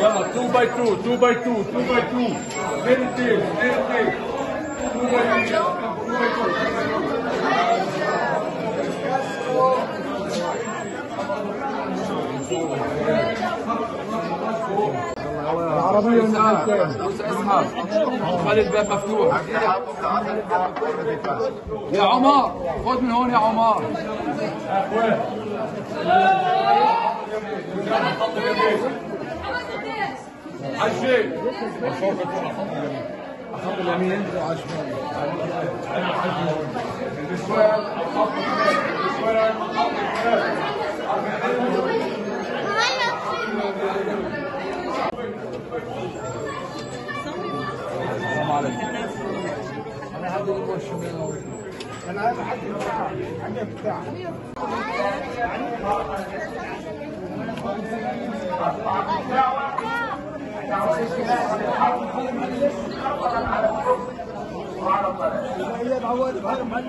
يلا 2 باي 2 2 باي 2 2 باي 2 غير التيل غير التيل العربية خلي الباب مفتوح يا عمر خذ من هون يا عمر خط اليمين السلام عليكم أنا هدي لك الشمال أنا هذا حد عندي بتاع هذا محل